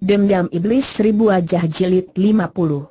Dendam Iblis Seribu Wajah Jilid 50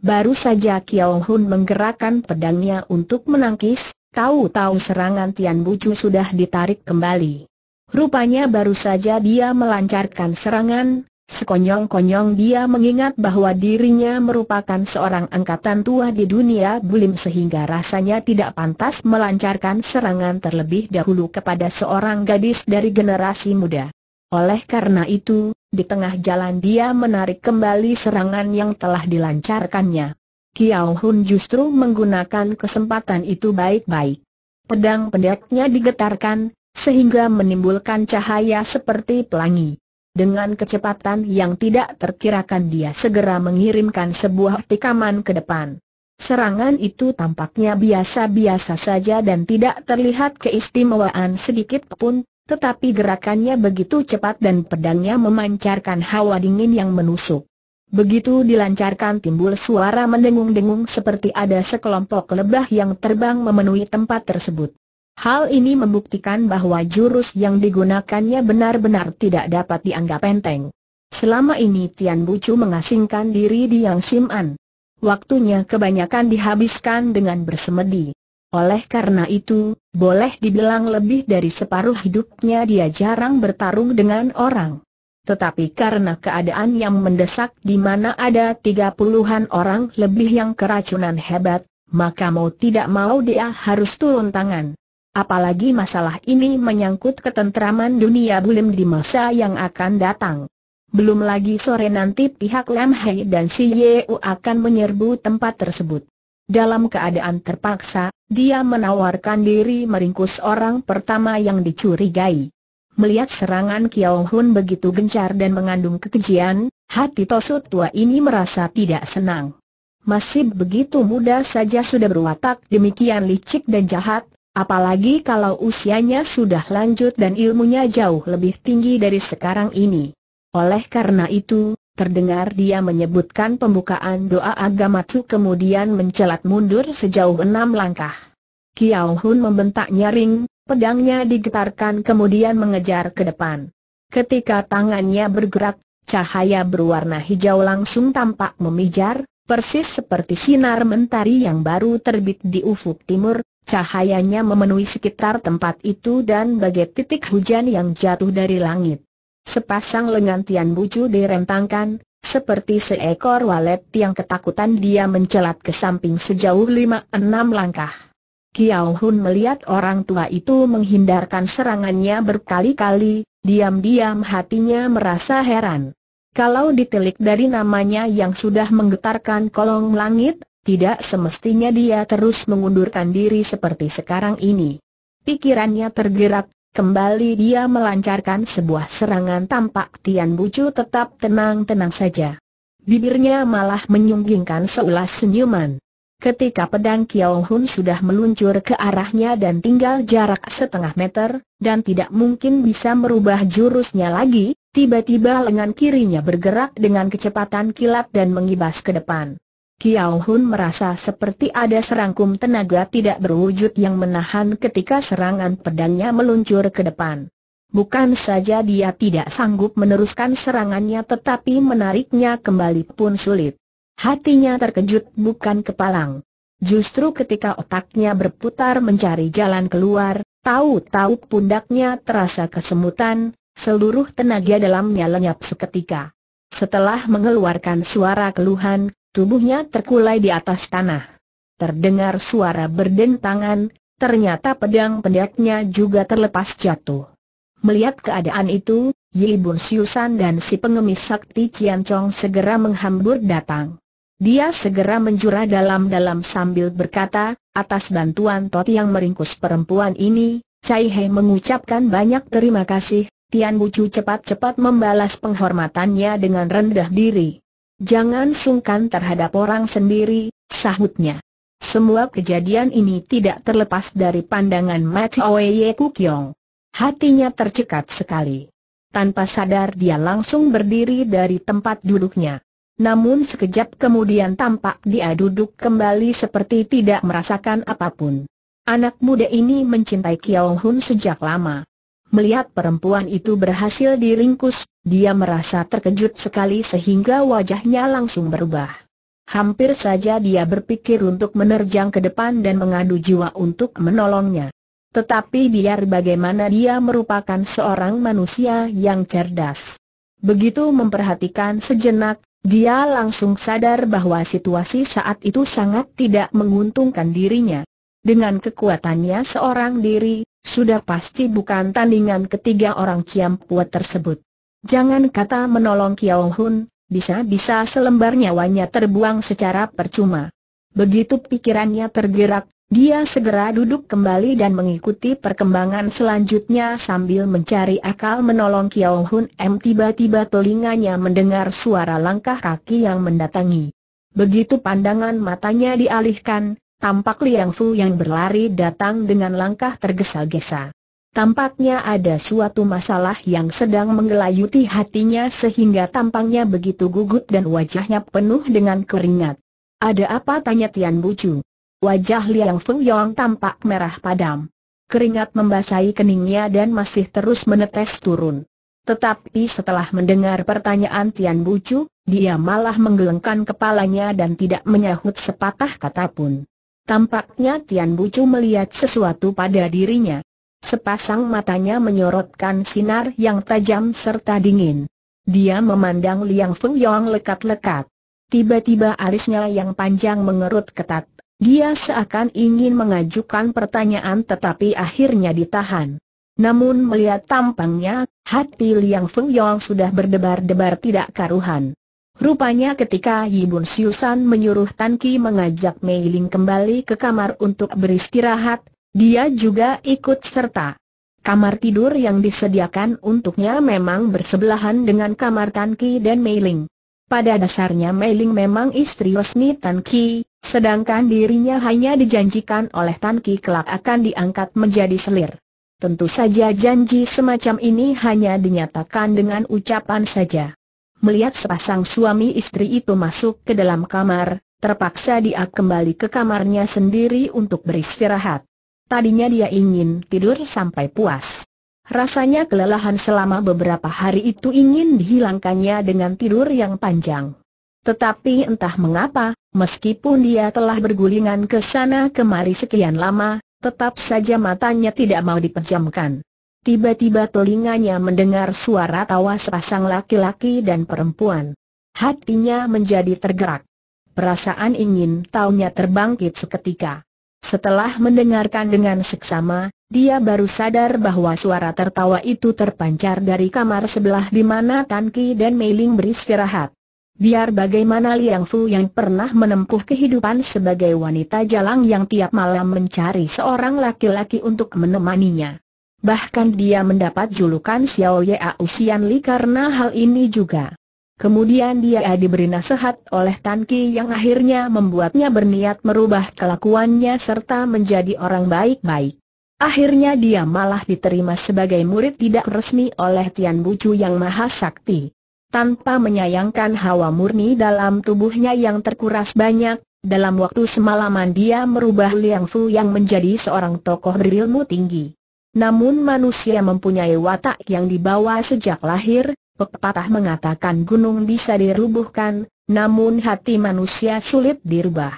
Baru saja Kiao Hun menggerakkan pedangnya untuk menangkis, tahu-tahu serangan Tian Bucu sudah ditarik kembali. Rupanya baru saja dia melancarkan serangan, sekonyong-konyong dia mengingat bahwa dirinya merupakan seorang angkatan tua di dunia bulim sehingga rasanya tidak pantas melancarkan serangan terlebih dahulu kepada seorang gadis dari generasi muda. Oleh karena itu, di tengah jalan dia menarik kembali serangan yang telah dilancarkannya. Kiao Hun justru menggunakan kesempatan itu baik-baik. Pedang pendeknya digetarkan, sehingga menimbulkan cahaya seperti pelangi. Dengan kecepatan yang tidak terkirakan dia segera mengirimkan sebuah tikaman ke depan. Serangan itu tampaknya biasa-biasa saja dan tidak terlihat keistimewaan sedikit pun, tetapi gerakannya begitu cepat dan pedangnya memancarkan hawa dingin yang menusuk. Begitu dilancarkan timbul suara mendengung-dengung seperti ada sekelompok lebah yang terbang memenuhi tempat tersebut. Hal ini membuktikan bahwa jurus yang digunakannya benar-benar tidak dapat dianggap enteng. Selama ini Tian Bucu mengasingkan diri di Yang Sim An. Waktunya kebanyakan dihabiskan dengan bersemedi. Oleh karena itu, boleh dibilang lebih dari separuh hidupnya dia jarang bertarung dengan orang. Tetapi karena keadaan yang mendesak di mana ada tiga puluhan orang lebih yang keracunan hebat, maka mau tidak mau dia harus turun tangan. Apalagi masalah ini menyangkut ketentraman dunia bulim di masa yang akan datang. Belum lagi sore nanti pihak Lam Hai dan Si Yeu akan menyerbu tempat tersebut. Dalam keadaan terpaksa, dia menawarkan diri meringkus orang pertama yang dicurigai. Melihat serangan Kiao Hun begitu gencar dan mengandung kekejian, hati tosut tua ini merasa tidak senang. Masih begitu muda saja sudah berwatak demikian licik dan jahat, apalagi kalau usianya sudah lanjut dan ilmunya jauh lebih tinggi dari sekarang ini. Oleh karena itu, terdengar dia menyebutkan pembukaan doa agama Tu kemudian mencelat mundur sejauh enam langkah. Kiao Hun membentak nyaring, pedangnya digetarkan kemudian mengejar ke depan. Ketika tangannya bergerak, cahaya berwarna hijau langsung tampak memijar, persis seperti sinar mentari yang baru terbit di ufuk timur, cahayanya memenuhi sekitar tempat itu dan bagai titik hujan yang jatuh dari langit. Sepasang lengan Tian Bucu direntangkan, seperti seekor walet yang ketakutan dia mencelat ke samping sejauh lima enam langkah. Kiao Hun melihat orang tua itu menghindarkan serangannya berkali-kali, diam-diam hatinya merasa heran. Kalau ditelik dari namanya yang sudah menggetarkan kolong langit, tidak semestinya dia terus mengundurkan diri seperti sekarang ini. Pikirannya tergerak, Kembali dia melancarkan sebuah serangan tampak Tian Bucu tetap tenang-tenang saja. Bibirnya malah menyunggingkan seulas senyuman. Ketika pedang Kiao Hun sudah meluncur ke arahnya dan tinggal jarak setengah meter, dan tidak mungkin bisa merubah jurusnya lagi, tiba-tiba lengan kirinya bergerak dengan kecepatan kilat dan mengibas ke depan. Kiao Hun merasa seperti ada serangkum tenaga tidak berwujud yang menahan ketika serangan pedangnya meluncur ke depan. Bukan saja dia tidak sanggup meneruskan serangannya tetapi menariknya kembali pun sulit. Hatinya terkejut bukan kepalang. Justru ketika otaknya berputar mencari jalan keluar, tahu-tahu pundaknya terasa kesemutan, seluruh tenaga dalamnya lenyap seketika. Setelah mengeluarkan suara keluhan, tubuhnya terkulai di atas tanah. Terdengar suara berdentangan, ternyata pedang pendeknya juga terlepas jatuh. Melihat keadaan itu, Yi Bun Siusan dan si pengemis sakti Cian Chong segera menghambur datang. Dia segera menjura dalam-dalam sambil berkata, atas bantuan Tot yang meringkus perempuan ini, Cai He mengucapkan banyak terima kasih, Tian Bucu cepat-cepat membalas penghormatannya dengan rendah diri. Jangan sungkan terhadap orang sendiri, sahutnya. Semua kejadian ini tidak terlepas dari pandangan mata Oye Kukyong. Hatinya tercekat sekali. Tanpa sadar dia langsung berdiri dari tempat duduknya. Namun sekejap kemudian tampak dia duduk kembali seperti tidak merasakan apa pun. Anak muda ini mencintai Kiao Hun sejak lama. Melihat perempuan itu berhasil diringkus, dia merasa terkejut sekali sehingga wajahnya langsung berubah. Hampir saja dia berpikir untuk menerjang ke depan dan mengadu jiwa untuk menolongnya. Tetapi biar bagaimana dia merupakan seorang manusia yang cerdas. Begitu memperhatikan sejenak, dia langsung sadar bahwa situasi saat itu sangat tidak menguntungkan dirinya. Dengan kekuatannya seorang diri, sudah pasti bukan tandingan ketiga orang Ciampuat tersebut. Jangan kata menolong Kiao Hun, bisa-bisa selembar nyawanya terbuang secara percuma. Begitu pikirannya tergerak, dia segera duduk kembali dan mengikuti perkembangan selanjutnya sambil mencari akal menolong Kiao Hun M. Tiba-tiba telinganya mendengar suara langkah kaki yang mendatangi. Begitu pandangan matanya dialihkan, Tampak Liang Fu yang berlari datang dengan langkah tergesa-gesa. Tampaknya ada suatu masalah yang sedang menggelayuti hatinya sehingga tampangnya begitu gugut dan wajahnya penuh dengan keringat. Ada apa tanya Tian Bucu? Wajah Liang Fu Yong tampak merah padam. Keringat membasahi keningnya dan masih terus menetes turun. Tetapi setelah mendengar pertanyaan Tian Bucu, dia malah menggelengkan kepalanya dan tidak menyahut sepatah kata pun. Tampaknya Tian Bucu melihat sesuatu pada dirinya. Sepasang matanya menyorotkan sinar yang tajam serta dingin. Dia memandang Liang Feng Yong lekat-lekat. Tiba-tiba alisnya yang panjang mengerut ketat. Dia seakan ingin mengajukan pertanyaan tetapi akhirnya ditahan. Namun melihat tampangnya, hati Liang Feng Yong sudah berdebar-debar tidak karuhan. Rupanya ketika Yibun Siusan menyuruh Tan Ki mengajak Mei Ling kembali ke kamar untuk beristirahat, dia juga ikut serta. Kamar tidur yang disediakan untuknya memang bersebelahan dengan kamar Tan Ki dan Mei Ling. Pada dasarnya Mei Ling memang istri resmi Tan Ki, sedangkan dirinya hanya dijanjikan oleh Tan Ki kelak akan diangkat menjadi selir. Tentu saja janji semacam ini hanya dinyatakan dengan ucapan saja. Melihat sepasang suami istri itu masuk ke dalam kamar, terpaksa dia kembali ke kamarnya sendiri untuk beristirahat. Tadinya dia ingin tidur sampai puas. Rasanya kelelahan selama beberapa hari itu ingin dihilangkannya dengan tidur yang panjang. Tetapi entah mengapa, meskipun dia telah bergulingan ke sana kemari sekian lama, tetap saja matanya tidak mau dipejamkan. Tiba-tiba telinganya mendengar suara tawa sepasang laki-laki dan perempuan. Hatinya menjadi tergerak. Perasaan ingin tahunya terbangkit seketika. Setelah mendengarkan dengan seksama, dia baru sadar bahwa suara tertawa itu terpancar dari kamar sebelah di mana Tan Ki dan Mei Ling beristirahat. Biar bagaimana Liang Fu yang pernah menempuh kehidupan sebagai wanita jalang yang tiap malam mencari seorang laki-laki untuk menemaninya. Bahkan dia mendapat julukan Xiao Ya Usian Li karena hal ini juga. Kemudian dia diberi nasihat oleh Tan Ki yang akhirnya membuatnya berniat merubah kelakuannya serta menjadi orang baik-baik. Akhirnya dia malah diterima sebagai murid tidak resmi oleh Tian Bucu yang maha sakti. Tanpa menyayangkan hawa murni dalam tubuhnya yang terkuras banyak, dalam waktu semalaman dia merubah Liang Fu yang menjadi seorang tokoh berilmu tinggi. Namun manusia mempunyai watak yang dibawa sejak lahir, pepatah mengatakan gunung bisa dirubuhkan, namun hati manusia sulit dirubah.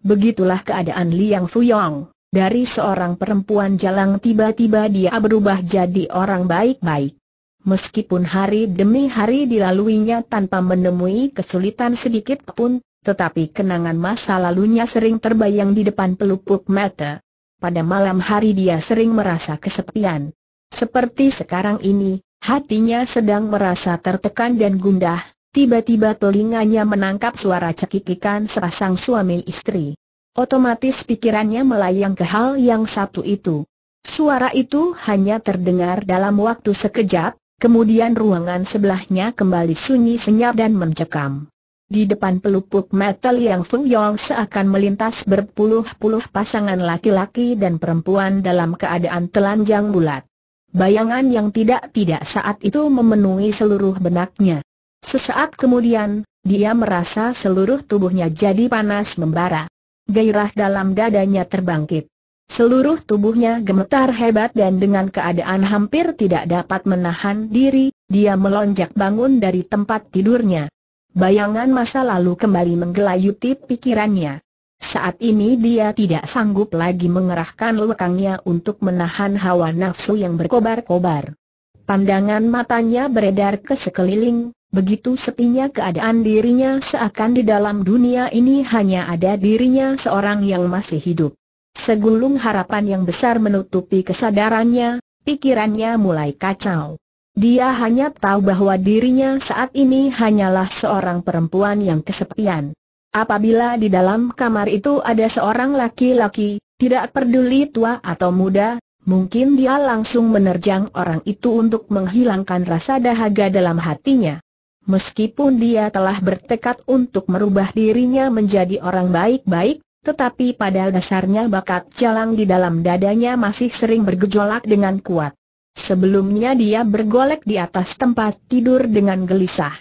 Begitulah keadaan Liang Fuyong. Dari seorang perempuan jalang tiba-tiba dia berubah jadi orang baik-baik. Meskipun hari demi hari dilaluinya tanpa menemui kesulitan sedikit pun, tetapi kenangan masa lalunya sering terbayang di depan pelupuk mata pada malam hari dia sering merasa kesepian. Seperti sekarang ini, hatinya sedang merasa tertekan dan gundah, tiba-tiba telinganya menangkap suara cekikikan sepasang suami istri. Otomatis pikirannya melayang ke hal yang satu itu. Suara itu hanya terdengar dalam waktu sekejap, kemudian ruangan sebelahnya kembali sunyi senyap dan mencekam. Di depan pelupuk metal yang Feng Yong seakan melintas berpuluh-puluh pasangan laki-laki dan perempuan dalam keadaan telanjang bulat. Bayangan yang tidak-tidak saat itu memenuhi seluruh benaknya. Sesaat kemudian, dia merasa seluruh tubuhnya jadi panas membara. Gairah dalam dadanya terbangkit. Seluruh tubuhnya gemetar hebat dan dengan keadaan hampir tidak dapat menahan diri, dia melonjak bangun dari tempat tidurnya. Bayangan masa lalu kembali menggelayuti pikirannya. Saat ini dia tidak sanggup lagi mengerahkan lekangnya untuk menahan hawa nafsu yang berkobar-kobar. Pandangan matanya beredar ke sekeliling, begitu sepinya keadaan dirinya seakan di dalam dunia ini hanya ada dirinya seorang yang masih hidup. Segulung harapan yang besar menutupi kesadarannya, pikirannya mulai kacau. Dia hanya tahu bahwa dirinya saat ini hanyalah seorang perempuan yang kesepian. Apabila di dalam kamar itu ada seorang laki-laki, tidak peduli tua atau muda, mungkin dia langsung menerjang orang itu untuk menghilangkan rasa dahaga dalam hatinya. Meskipun dia telah bertekad untuk merubah dirinya menjadi orang baik-baik, tetapi pada dasarnya bakat jalang di dalam dadanya masih sering bergejolak dengan kuat. Sebelumnya dia bergolek di atas tempat tidur dengan gelisah.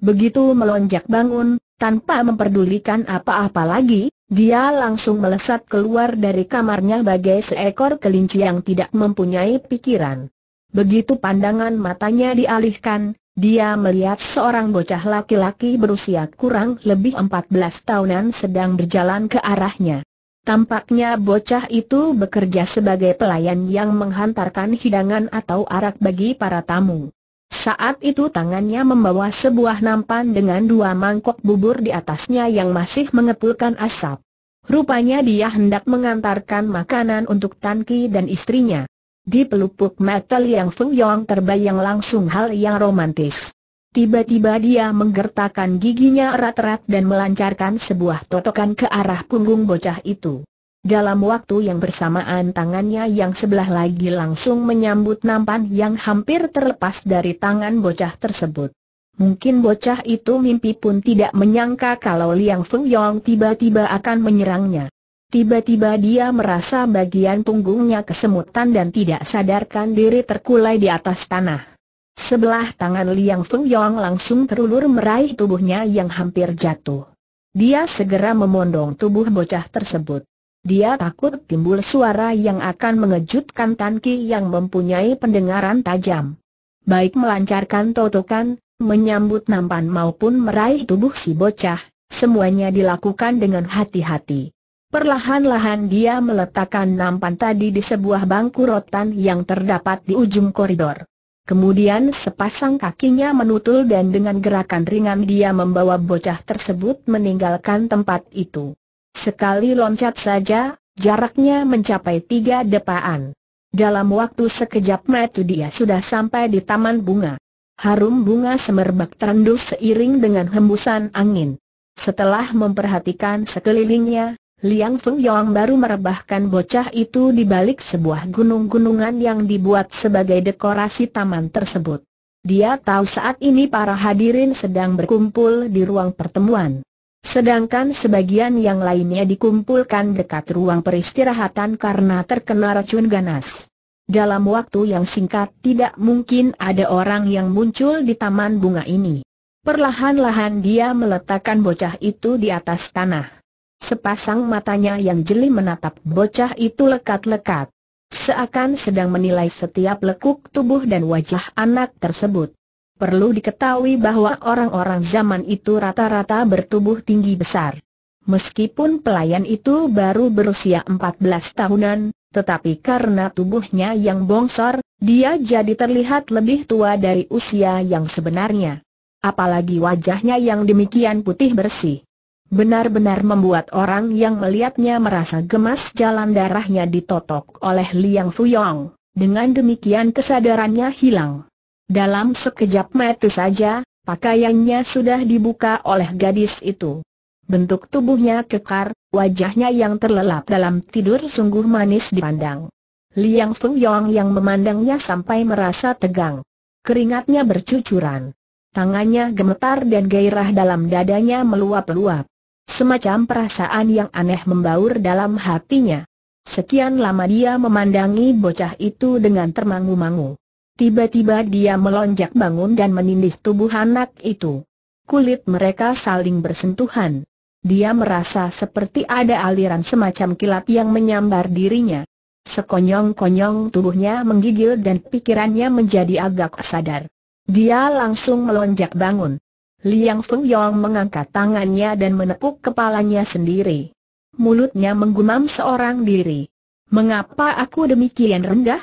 Begitu melonjak bangun, tanpa memperdulikan apa-apa lagi, dia langsung melesat keluar dari kamarnya bagai seekor kelinci yang tidak mempunyai pikiran. Begitu pandangan matanya dialihkan, dia melihat seorang bocah laki-laki berusia kurang lebih 14 tahunan sedang berjalan ke arahnya. Tampaknya bocah itu bekerja sebagai pelayan yang menghantarkan hidangan atau arak bagi para tamu. Saat itu tangannya membawa sebuah nampan dengan dua mangkok bubur di atasnya yang masih mengepulkan asap. Rupanya dia hendak mengantarkan makanan untuk Tanki dan istrinya. Di pelupuk mata Liang Feng Yong terbayang langsung hal yang romantis. Tiba-tiba dia menggertakkan giginya erat-erat dan melancarkan sebuah totokan ke arah punggung bocah itu. Dalam waktu yang bersamaan tangannya yang sebelah lagi langsung menyambut nampan yang hampir terlepas dari tangan bocah tersebut. Mungkin bocah itu mimpi pun tidak menyangka kalau Liang Feng Yong tiba-tiba akan menyerangnya. Tiba-tiba dia merasa bagian punggungnya kesemutan dan tidak sadarkan diri terkulai di atas tanah. Sebelah tangan Liang Feng Yong langsung terulur meraih tubuhnya yang hampir jatuh. Dia segera memondong tubuh bocah tersebut. Dia takut timbul suara yang akan mengejutkan Tan Ki yang mempunyai pendengaran tajam. Baik melancarkan totokan, menyambut nampan maupun meraih tubuh si bocah, semuanya dilakukan dengan hati-hati. Perlahan-lahan dia meletakkan nampan tadi di sebuah bangku rotan yang terdapat di ujung koridor. Kemudian sepasang kakinya menutul dan dengan gerakan ringan dia membawa bocah tersebut meninggalkan tempat itu. Sekali loncat saja, jaraknya mencapai tiga depaan. Dalam waktu sekejap mata dia sudah sampai di taman bunga. Harum bunga semerbak terendus seiring dengan hembusan angin. Setelah memperhatikan sekelilingnya, Liang Feng Yong baru merebahkan bocah itu di balik sebuah gunung-gunungan yang dibuat sebagai dekorasi taman tersebut. Dia tahu saat ini para hadirin sedang berkumpul di ruang pertemuan. Sedangkan sebagian yang lainnya dikumpulkan dekat ruang peristirahatan karena terkena racun ganas. Dalam waktu yang singkat tidak mungkin ada orang yang muncul di taman bunga ini. Perlahan-lahan dia meletakkan bocah itu di atas tanah. Sepasang matanya yang jeli menatap bocah itu lekat-lekat. Seakan sedang menilai setiap lekuk tubuh dan wajah anak tersebut. Perlu diketahui bahwa orang-orang zaman itu rata-rata bertubuh tinggi besar. Meskipun pelayan itu baru berusia 14 tahunan, tetapi karena tubuhnya yang bongsor, dia jadi terlihat lebih tua dari usia yang sebenarnya. Apalagi wajahnya yang demikian putih bersih benar-benar membuat orang yang melihatnya merasa gemas jalan darahnya ditotok oleh Liang Fuyong. Dengan demikian kesadarannya hilang. Dalam sekejap mata saja, pakaiannya sudah dibuka oleh gadis itu. Bentuk tubuhnya kekar, wajahnya yang terlelap dalam tidur sungguh manis dipandang. Liang Fuyong yang memandangnya sampai merasa tegang. Keringatnya bercucuran. Tangannya gemetar dan gairah dalam dadanya meluap-luap. Semacam perasaan yang aneh membaur dalam hatinya. Sekian lama dia memandangi bocah itu dengan termangu-mangu. Tiba-tiba dia melonjak bangun dan menindih tubuh anak itu. Kulit mereka saling bersentuhan. dia merasa seperti ada aliran semacam kilat yang menyambar dirinya. Sekonyong-konyong tubuhnya menggigil dan pikirannya menjadi agak sadar. Dia langsung melonjak bangun. Liang Feng Yong mengangkat tangannya dan menepuk kepalanya sendiri. Mulutnya menggumam seorang diri. Mengapa aku demikian rendah?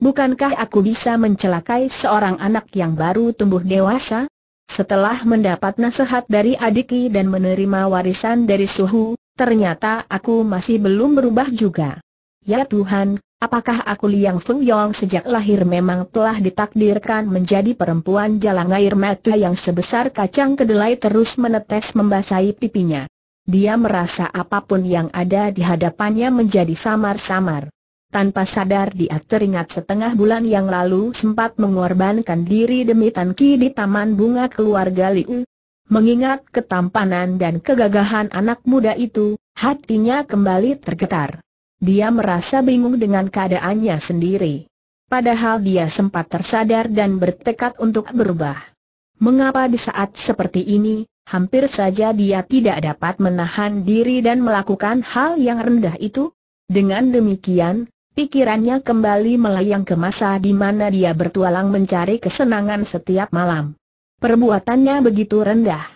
Bukankah aku bisa mencelakai seorang anak yang baru tumbuh dewasa? Setelah mendapat nasihat dari adiki dan menerima warisan dari suhu, ternyata aku masih belum berubah juga. Ya Tuhan, apakah aku Liang Feng Yong sejak lahir memang telah ditakdirkan menjadi perempuan jalang air mata yang sebesar kacang kedelai terus menetes membasahi pipinya. Dia merasa apa pun yang ada di hadapannya menjadi samar-samar. Tanpa sadar dia teringat setengah bulan yang lalu sempat mengorbankan diri demi Tan Ki di Taman Bunga Keluarga Liu. Mengingat ketampanan dan kegagahan anak muda itu, hatinya kembali tergetar. Dia merasa bingung dengan keadaannya sendiri. Padahal dia sempat tersadar dan bertekad untuk berubah. Mengapa di saat seperti ini, hampir saja dia tidak dapat menahan diri dan melakukan hal yang rendah itu? Dengan demikian, Pikirannya kembali melayang ke masa di mana dia bertualang mencari kesenangan setiap malam. Perbuatannya begitu rendah.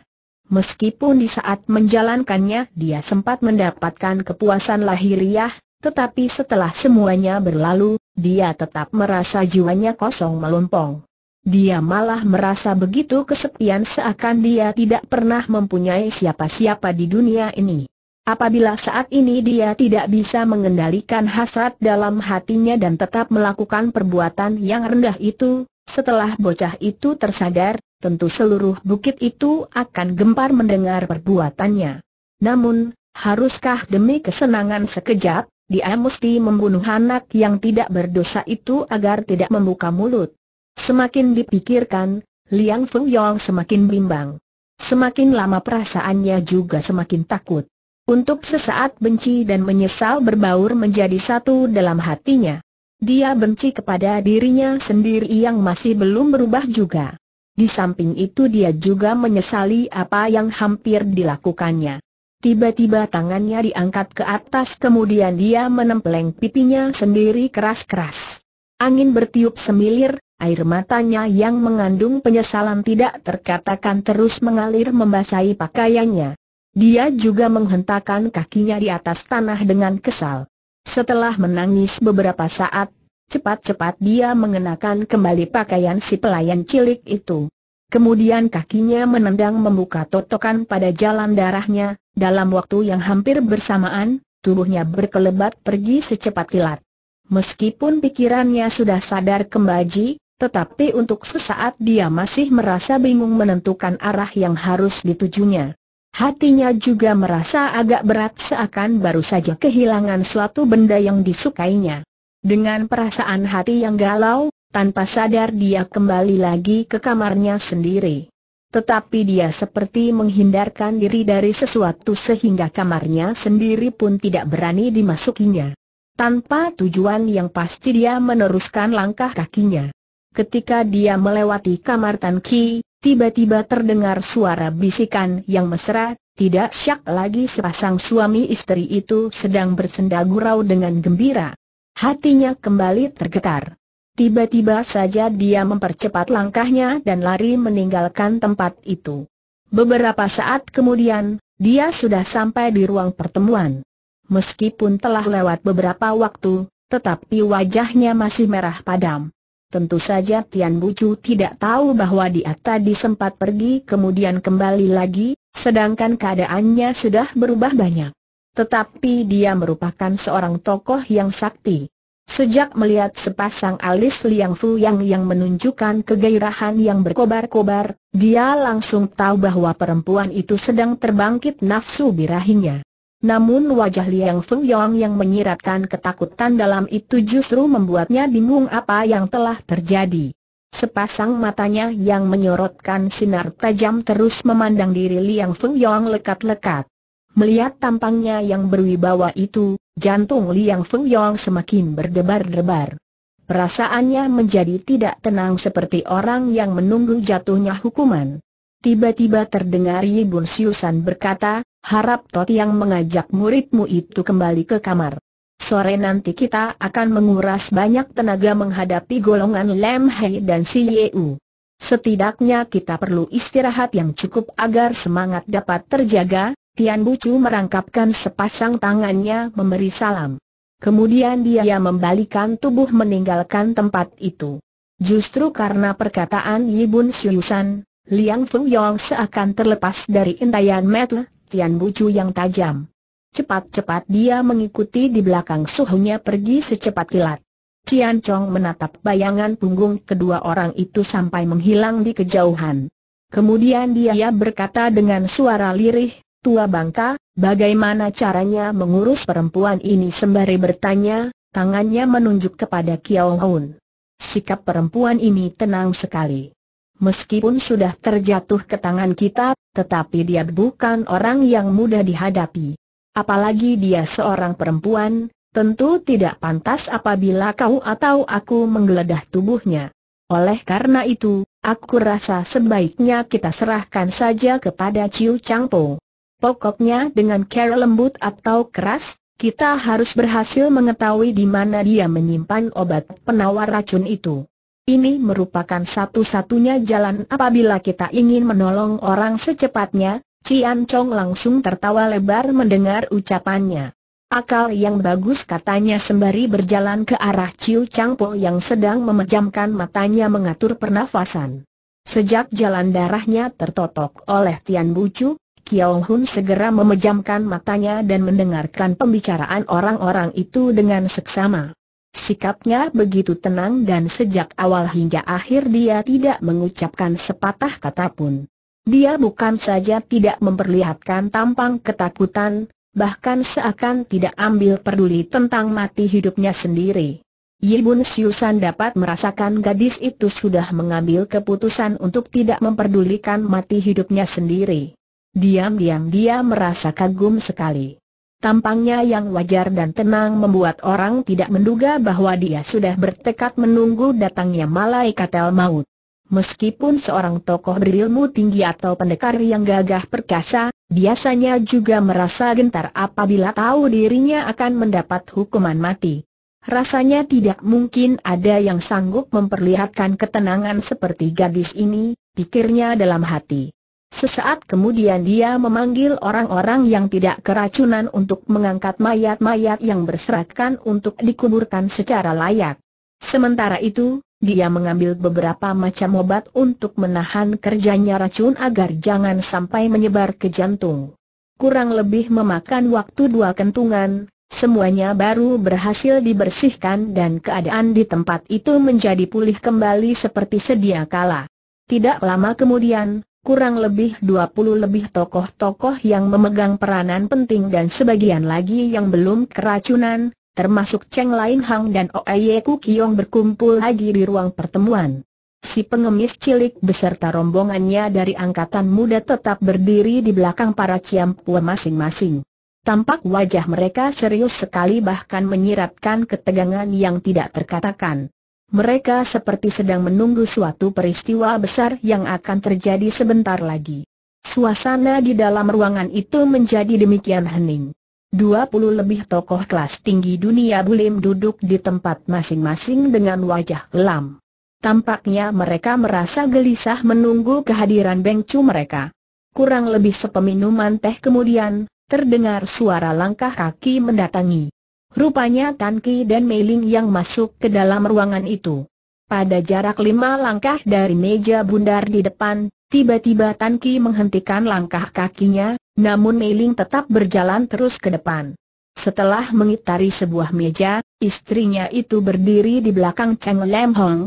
Meskipun di saat menjalankannya dia sempat mendapatkan kepuasan lahiriah, tetapi setelah semuanya berlalu, dia tetap merasa jiwanya kosong melompong. Dia malah merasa begitu kesepian seakan dia tidak pernah mempunyai siapa-siapa di dunia ini. Apabila saat ini dia tidak bisa mengendalikan hasrat dalam hatinya dan tetap melakukan perbuatan yang rendah itu, setelah bocah itu tersadar, tentu seluruh bukit itu akan gempar mendengar perbuatannya. Namun, haruskah demi kesenangan sekejap, dia mesti membunuh anak yang tidak berdosa itu agar tidak membuka mulut? Semakin dipikirkan, Liang Feng Yong semakin bimbang. Semakin lama perasaannya juga semakin takut. Untuk sesaat benci dan menyesal berbaur menjadi satu dalam hatinya. Dia benci kepada dirinya sendiri yang masih belum berubah juga. Di samping itu dia juga menyesali apa yang hampir dilakukannya. Tiba-tiba tangannya diangkat ke atas kemudian dia menempeleng pipinya sendiri keras-keras. Angin bertiup semilir, air matanya yang mengandung penyesalan tidak terkatakan terus mengalir membasahi pakaiannya. Dia juga menghentakkan kakinya di atas tanah dengan kesal. Setelah menangis beberapa saat, cepat-cepat dia mengenakan kembali pakaian si pelayan cilik itu. Kemudian kakinya menendang membuka totokan pada jalan darahnya, dalam waktu yang hampir bersamaan, tubuhnya berkelebat pergi secepat kilat. Meskipun pikirannya sudah sadar kembali, tetapi untuk sesaat dia masih merasa bingung menentukan arah yang harus ditujunya. Hatinya juga merasa agak berat seakan baru saja kehilangan suatu benda yang disukainya. Dengan perasaan hati yang galau, tanpa sadar dia kembali lagi ke kamarnya sendiri. Tetapi dia seperti menghindarkan diri dari sesuatu sehingga kamarnya sendiri pun tidak berani dimasukinya. Tanpa tujuan yang pasti dia meneruskan langkah kakinya. Ketika dia melewati kamar Tan Ki, Tiba-tiba terdengar suara bisikan yang mesra, tidak syak lagi sepasang suami istri itu sedang bersenda gurau dengan gembira. Hatinya kembali tergetar. Tiba-tiba saja dia mempercepat langkahnya dan lari meninggalkan tempat itu. Beberapa saat kemudian, dia sudah sampai di ruang pertemuan. Meskipun telah lewat beberapa waktu, tetapi wajahnya masih merah padam. Tentu saja Tian Bucu tidak tahu bahwa dia tadi sempat pergi kemudian kembali lagi, sedangkan keadaannya sudah berubah banyak. Tetapi dia merupakan seorang tokoh yang sakti. Sejak melihat sepasang alis Liang Fu yang yang menunjukkan kegairahan yang berkobar-kobar, dia langsung tahu bahwa perempuan itu sedang terbangkit nafsu birahinya. Namun wajah Liang Feng Yong yang menyiratkan ketakutan dalam itu justru membuatnya bingung apa yang telah terjadi. Sepasang matanya yang menyorotkan sinar tajam terus memandang diri Liang Feng Yong lekat-lekat. Melihat tampangnya yang berwibawa itu, jantung Liang Feng Yong semakin berdebar-debar. Perasaannya menjadi tidak tenang seperti orang yang menunggu jatuhnya hukuman. Tiba-tiba terdengar Yi Bun Siusan berkata, harap Tot yang mengajak muridmu itu kembali ke kamar. Sore nanti kita akan menguras banyak tenaga menghadapi golongan Lem Hei dan Si Yeu. Setidaknya kita perlu istirahat yang cukup agar semangat dapat terjaga, Tian Bucu merangkapkan sepasang tangannya memberi salam. Kemudian dia membalikan tubuh meninggalkan tempat itu. Justru karena perkataan Yi Bun Siusan, Liang Fu Yong seakan terlepas dari intayan mata Tian Bucu yang tajam. Cepat-cepat dia mengikuti di belakang suhunya pergi secepat kilat. Cian Chong menatap bayangan punggung kedua orang itu sampai menghilang di kejauhan. Kemudian dia berkata dengan suara lirih, Tua bangka, bagaimana caranya mengurus perempuan ini sembari bertanya, tangannya menunjuk kepada Kiao Hun. Sikap perempuan ini tenang sekali. Meskipun sudah terjatuh ke tangan kita, tetapi dia bukan orang yang mudah dihadapi. Apalagi dia seorang perempuan, tentu tidak pantas apabila kau atau aku menggeledah tubuhnya. Oleh karena itu, aku rasa sebaiknya kita serahkan saja kepada Ciu Changpo. Pokoknya dengan cara lembut atau keras, kita harus berhasil mengetahui di mana dia menyimpan obat penawar racun itu. Ini merupakan satu-satunya jalan apabila kita ingin menolong orang secepatnya, Cian Chong langsung tertawa lebar mendengar ucapannya. Akal yang bagus katanya sembari berjalan ke arah Ciu Changpo yang sedang memejamkan matanya mengatur pernafasan. Sejak jalan darahnya tertotok oleh Tian Bucu, Kiao Hun segera memejamkan matanya dan mendengarkan pembicaraan orang-orang itu dengan seksama. Sikapnya begitu tenang dan sejak awal hingga akhir dia tidak mengucapkan sepatah kata pun. Dia bukan saja tidak memperlihatkan tampang ketakutan, bahkan seakan tidak ambil peduli tentang mati hidupnya sendiri. Yibun Siusan dapat merasakan gadis itu sudah mengambil keputusan untuk tidak memperdulikan mati hidupnya sendiri. Diam-diam dia merasa kagum sekali. Tampangnya yang wajar dan tenang membuat orang tidak menduga bahwa dia sudah bertekad menunggu datangnya malaikat el maut. Meskipun seorang tokoh berilmu tinggi atau pendekar yang gagah perkasa, biasanya juga merasa gentar apabila tahu dirinya akan mendapat hukuman mati. Rasanya tidak mungkin ada yang sanggup memperlihatkan ketenangan seperti gadis ini, pikirnya dalam hati. Sesaat kemudian dia memanggil orang-orang yang tidak keracunan untuk mengangkat mayat-mayat yang berserakan untuk dikuburkan secara layak. Sementara itu, dia mengambil beberapa macam obat untuk menahan kerjanya racun agar jangan sampai menyebar ke jantung. Kurang lebih memakan waktu dua kentungan, semuanya baru berhasil dibersihkan dan keadaan di tempat itu menjadi pulih kembali seperti sedia kala. Tidak lama kemudian, kurang lebih 20 lebih tokoh-tokoh yang memegang peranan penting dan sebagian lagi yang belum keracunan, termasuk Cheng Lain Hang dan Oye Ku Kiong berkumpul lagi di ruang pertemuan. Si pengemis cilik beserta rombongannya dari angkatan muda tetap berdiri di belakang para ciampua masing-masing. Tampak wajah mereka serius sekali bahkan menyiratkan ketegangan yang tidak terkatakan. Mereka seperti sedang menunggu suatu peristiwa besar yang akan terjadi sebentar lagi. Suasana di dalam ruangan itu menjadi demikian hening. Dua puluh lebih tokoh kelas tinggi dunia bulim duduk di tempat masing-masing dengan wajah gelam. Tampaknya mereka merasa gelisah menunggu kehadiran Beng Chu mereka. Kurang lebih sepeminuman teh kemudian, terdengar suara langkah kaki mendatangi. Rupanya Tan Ki dan Mei Ling yang masuk ke dalam ruangan itu. Pada jarak lima langkah dari meja bundar di depan, tiba-tiba Tan Ki menghentikan langkah kakinya, namun Mei Ling tetap berjalan terus ke depan. Setelah mengitari sebuah meja, istrinya itu berdiri di belakang Cheng Lam Hong.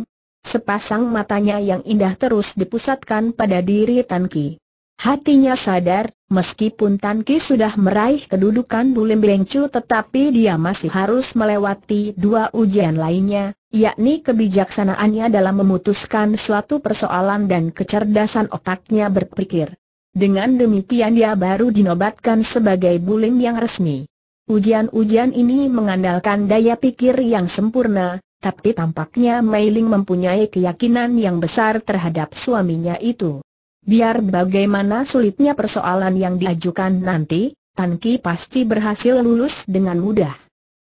Sepasang matanya yang indah terus dipusatkan pada diri Tan Ki. Hatinya sadar, meskipun Tan Ki sudah meraih kedudukan Bulim Bengcu tetapi dia masih harus melewati dua ujian lainnya, yakni kebijaksanaannya dalam memutuskan suatu persoalan dan kecerdasan otaknya berpikir. Dengan demikian dia baru dinobatkan sebagai Bulim yang resmi. Ujian-ujian ini mengandalkan daya pikir yang sempurna, tapi tampaknya Mei Ling mempunyai keyakinan yang besar terhadap suaminya itu. Biar bagaimana sulitnya persoalan yang diajukan nanti, Tan Ki pasti berhasil lulus dengan mudah.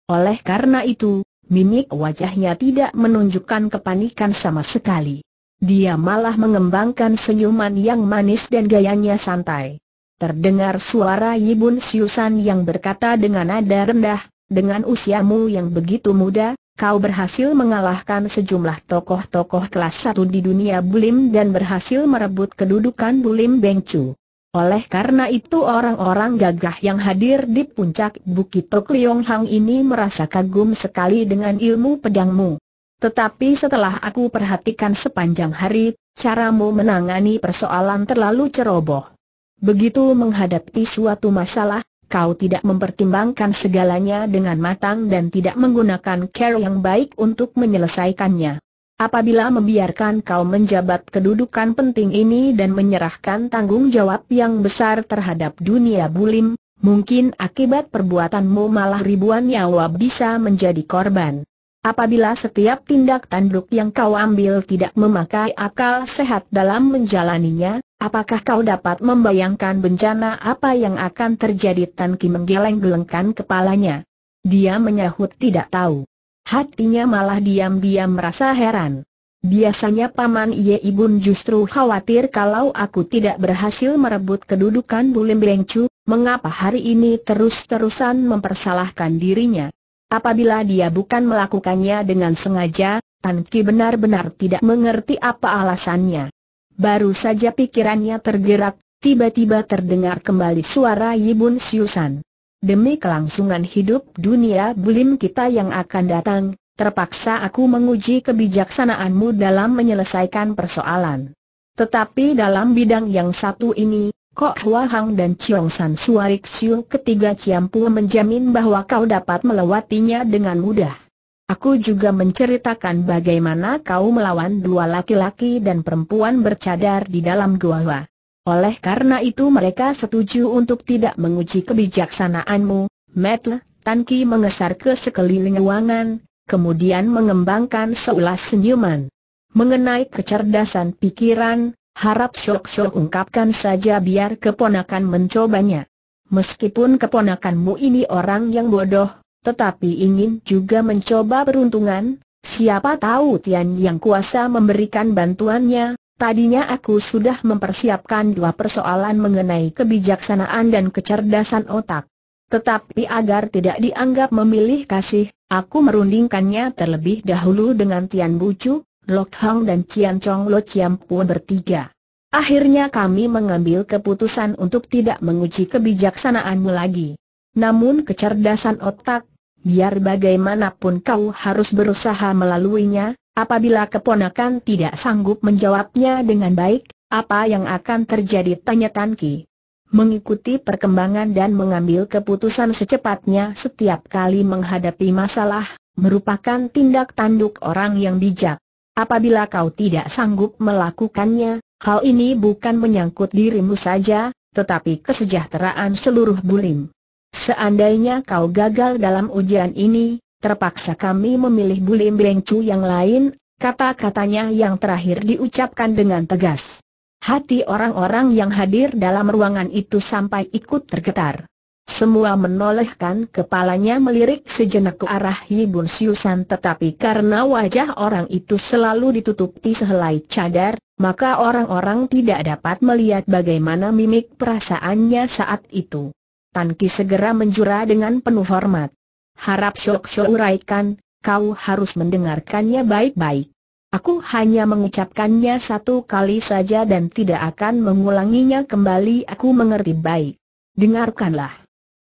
Oleh karena itu, mimik wajahnya tidak menunjukkan kepanikan sama sekali. Dia malah mengembangkan senyuman yang manis dan gayanya santai. Terdengar suara Yibun Siusan yang berkata dengan nada rendah, dengan usiamu yang begitu muda, kau berhasil mengalahkan sejumlah tokoh-tokoh kelas satu di dunia bulim dan berhasil merebut kedudukan bulim Bengcu. Oleh karena itu orang-orang gagah yang hadir di puncak Bukit Tok Leong Hang ini merasa kagum sekali dengan ilmu pedangmu. Tetapi setelah aku perhatikan sepanjang hari, caramu menangani persoalan terlalu ceroboh. Begitu menghadapi suatu masalah, kau tidak mempertimbangkan segalanya dengan matang dan tidak menggunakan care yang baik untuk menyelesaikannya. Apabila membiarkan kau menjabat kedudukan penting ini dan menyerahkan tanggung jawab yang besar terhadap dunia bulim, mungkin akibat perbuatanmu malah ribuan nyawa bisa menjadi korban. Apabila setiap tindak tanduk yang kau ambil tidak memakai akal sehat dalam menjalaninya, Apakah kau dapat membayangkan bencana apa yang akan terjadi Tan Ki menggeleng-gelengkan kepalanya? Dia menyahut tidak tahu. Hatinya malah diam-diam merasa heran. Biasanya Paman Ye Ibun justru khawatir kalau aku tidak berhasil merebut kedudukan Bulim Bengcu, mengapa hari ini terus-terusan mempersalahkan dirinya? Apabila dia bukan melakukannya dengan sengaja, Tan Ki benar-benar tidak mengerti apa alasannya. Baru saja pikirannya tergerak, tiba-tiba terdengar kembali suara Yibun Siusan. Demi kelangsungan hidup dunia bulim kita yang akan datang, terpaksa aku menguji kebijaksanaanmu dalam menyelesaikan persoalan. Tetapi dalam bidang yang satu ini, Kok Hua Hang dan Chiong San Suarik Siu ketiga Ciampu menjamin bahwa kau dapat melewatinya dengan mudah. Aku juga menceritakan bagaimana kau melawan dua laki-laki dan perempuan bercadar di dalam gua. Oleh karena itu mereka setuju untuk tidak menguji kebijaksanaanmu, Metle, Tanki mengesar ke sekeliling ruangan, kemudian mengembangkan seulas senyuman. Mengenai kecerdasan pikiran, harap syok-syok ungkapkan saja biar keponakan mencobanya. Meskipun keponakanmu ini orang yang bodoh, tetapi ingin juga mencoba peruntungan, siapa tahu Tian yang kuasa memberikan bantuannya, tadinya aku sudah mempersiapkan dua persoalan mengenai kebijaksanaan dan kecerdasan otak. Tetapi agar tidak dianggap memilih kasih, aku merundingkannya terlebih dahulu dengan Tian Bucu, Lok Hang dan Cian Chong Lo Chiam bertiga. Akhirnya kami mengambil keputusan untuk tidak menguji kebijaksanaanmu lagi. Namun kecerdasan otak, biar bagaimanapun kau harus berusaha melaluinya, apabila keponakan tidak sanggup menjawabnya dengan baik, apa yang akan terjadi tanya Tanki. Mengikuti perkembangan dan mengambil keputusan secepatnya setiap kali menghadapi masalah, merupakan tindak tanduk orang yang bijak. Apabila kau tidak sanggup melakukannya, hal ini bukan menyangkut dirimu saja, tetapi kesejahteraan seluruh bulim. Seandainya kau gagal dalam ujian ini, terpaksa kami memilih Bulim Bengcu yang lain, kata-katanya yang terakhir diucapkan dengan tegas. Hati orang-orang yang hadir dalam ruangan itu sampai ikut tergetar. Semua menolehkan kepalanya melirik sejenak ke arah Yibun Siusan tetapi karena wajah orang itu selalu ditutupi sehelai cadar, maka orang-orang tidak dapat melihat bagaimana mimik perasaannya saat itu. Tan Ki segera menjura dengan penuh hormat. Harap Syok Syok uraikan, kau harus mendengarkannya baik-baik. Aku hanya mengucapkannya satu kali saja dan tidak akan mengulanginya kembali aku mengerti baik. Dengarkanlah.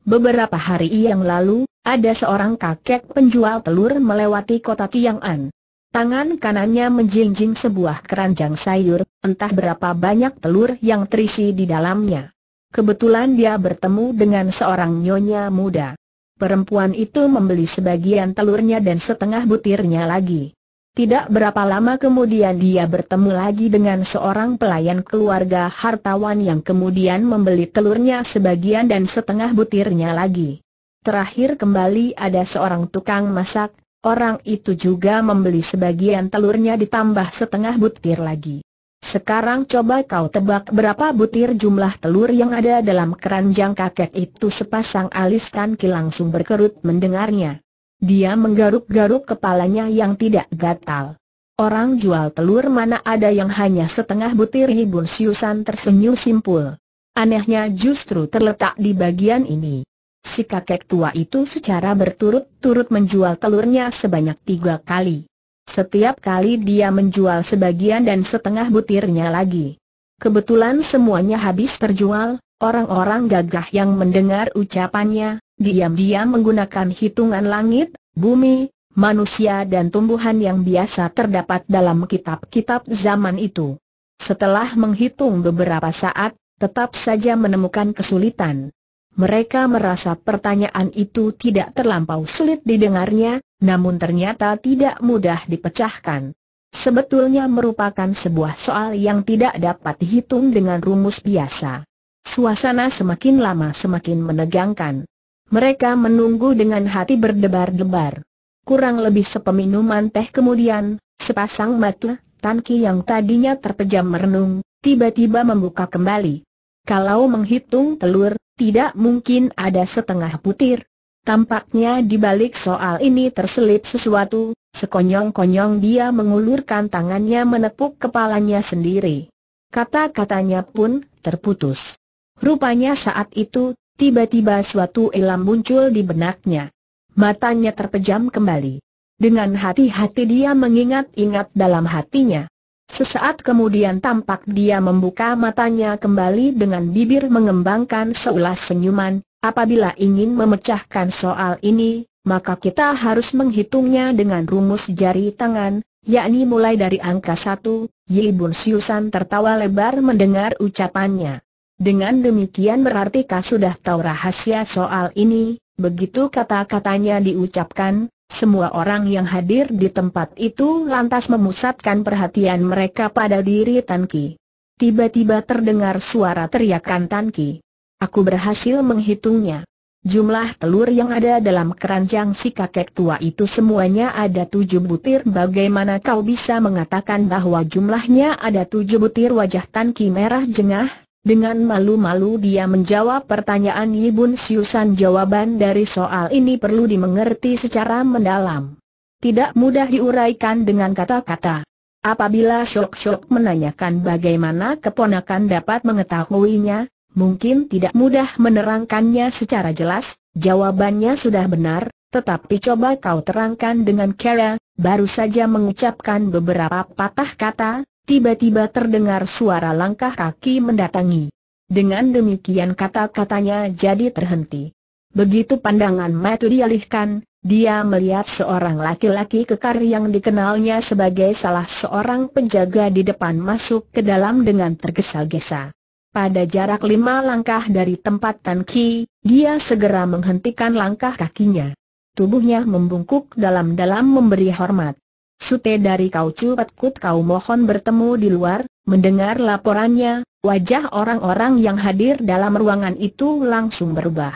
Beberapa hari yang lalu, ada seorang kakek penjual telur melewati kota Tiang'an. Tangan kanannya menjinjing sebuah keranjang sayur, entah berapa banyak telur yang terisi di dalamnya. Kebetulan dia bertemu dengan seorang nyonya muda. Perempuan itu membeli sebagian telurnya dan setengah butirnya lagi. Tidak berapa lama kemudian dia bertemu lagi dengan seorang pelayan keluarga hartawan yang kemudian membeli telurnya sebagian dan setengah butirnya lagi. Terakhir kembali ada seorang tukang masak, orang itu juga membeli sebagian telurnya ditambah setengah butir lagi. Sekarang coba kau tebak berapa butir jumlah telur yang ada dalam keranjang kakek itu sepasang alis Tan Ki langsung berkerut mendengarnya. Dia menggaruk-garuk kepalanya yang tidak gatal. Orang jual telur mana ada yang hanya setengah butir Hibun Siusan tersenyum simpul. Anehnya justru terletak di bagian ini. Si kakek tua itu secara berturut-turut menjual telurnya sebanyak tiga kali. Setiap kali dia menjual sebagian dan setengah butirnya lagi. Kebetulan semuanya habis terjual, orang-orang gagah yang mendengar ucapannya, diam-diam menggunakan hitungan langit, bumi, manusia dan tumbuhan yang biasa terdapat dalam kitab-kitab zaman itu. Setelah menghitung beberapa saat, tetap saja menemukan kesulitan. Mereka merasa pertanyaan itu tidak terlampau sulit didengarnya, namun ternyata tidak mudah dipecahkan. Sebetulnya merupakan sebuah soal yang tidak dapat dihitung dengan rumus biasa. Suasana semakin lama semakin menegangkan. Mereka menunggu dengan hati berdebar-debar. Kurang lebih sepeminuman teh kemudian, sepasang mata, Tanki yang tadinya terpejam merenung, tiba-tiba membuka kembali. Kalau menghitung telur, tidak mungkin ada setengah butir. Tampaknya di balik soal ini terselip sesuatu, sekonyong-konyong dia mengulurkan tangannya menepuk kepalanya sendiri. Kata-katanya pun terputus. Rupanya saat itu, tiba-tiba suatu ilham muncul di benaknya. Matanya terpejam kembali. Dengan hati-hati dia mengingat-ingat dalam hatinya. Sesaat kemudian tampak dia membuka matanya kembali dengan bibir mengembangkan seulas senyuman, apabila ingin memecahkan soal ini, maka kita harus menghitungnya dengan rumus jari tangan, yakni mulai dari angka satu, Yibun Siusan tertawa lebar mendengar ucapannya. Dengan demikian berarti kau sudah tahu rahasia soal ini, begitu kata-katanya diucapkan, semua orang yang hadir di tempat itu lantas memusatkan perhatian mereka pada diri Tanki. Tiba-tiba terdengar suara teriakan Tanki. Aku berhasil menghitungnya. Jumlah telur yang ada dalam keranjang si kakek tua itu semuanya ada tujuh butir Bagaimana kau bisa mengatakan bahwa jumlahnya ada tujuh butir wajah Tanki merah jengah dengan malu-malu dia menjawab pertanyaan Yibun Siusan jawaban dari soal ini perlu dimengerti secara mendalam. Tidak mudah diuraikan dengan kata-kata. Apabila Syok-Syok menanyakan bagaimana keponakan dapat mengetahuinya, mungkin tidak mudah menerangkannya secara jelas, jawabannya sudah benar, tetapi coba kau terangkan dengan cara, baru saja mengucapkan beberapa patah kata, Tiba-tiba terdengar suara langkah kaki mendatangi. Dengan demikian kata-katanya jadi terhenti. Begitu pandangan mata dialihkan, dia melihat seorang laki-laki kekar yang dikenalnya sebagai salah seorang penjaga di depan masuk ke dalam dengan tergesa-gesa. Pada jarak lima langkah dari tempat Tan Ki, dia segera menghentikan langkah kakinya. Tubuhnya membungkuk dalam-dalam memberi hormat. Sute dari kau cupat kut kau mohon bertemu di luar, mendengar laporannya, wajah orang-orang yang hadir dalam ruangan itu langsung berubah.